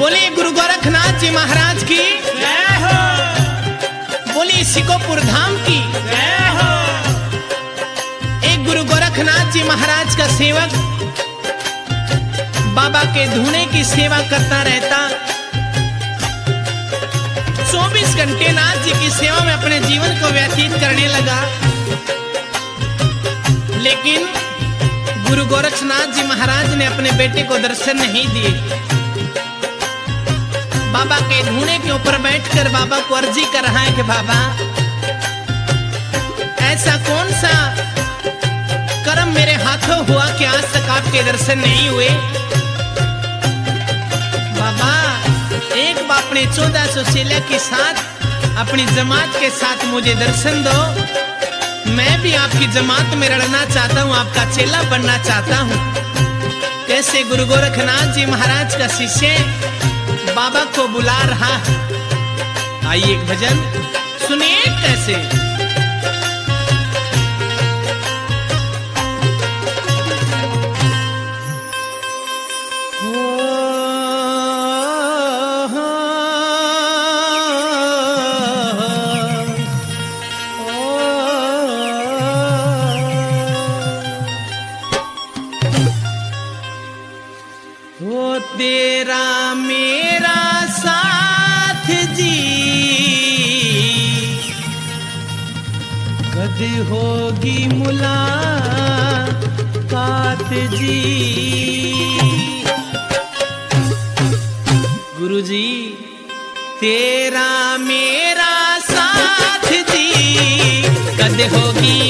बोले गुरु गोरखनाथ जी महाराज की। जय हो बोले सिकोपुर धाम की। जय हो एक गुरु गोरखनाथ जी महाराज का सेवक। बाबा के धुने की सेवा करता रहता। 24 घंटे नाथ जी की सेवा में अपने जीवन को व्यतीत करने लगा। लेकिन गुरु गोरखनाथ जी महाराज ने अपने बेटे को दर्शन नहीं दिए। बाबा के धूने के ऊपर बैठकर बाबा को अर्जी कर रहा है कि बाबा, ऐसा कौन सा कर्म मेरे हाथों हुआ कि आज तक आपके दर्शन नहीं हुए? बाबा, एक बाप अपने चौदह सौ चेला के साथ अपनी जमात के साथ मुझे दर्शन दो। मैं भी आपकी जमात में लड़ना चाहता हूँ, आपका चेला बनना चाहता हूँ। कैसे गुरु गोरखनाथ जी महाराज का शिष्य बाबा को बुला रहा है। आइए एक भजन सुनिए कैसे। कद होगी मुलाकात जी। गुरु जी तेरा मेरा साथ जी। कद होगी